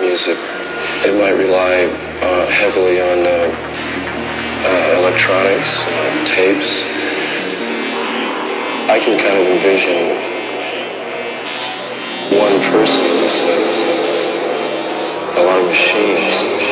Music, it might rely uh, heavily on uh, uh, electronics, tapes. I can kind of envision one person with a lot of machines.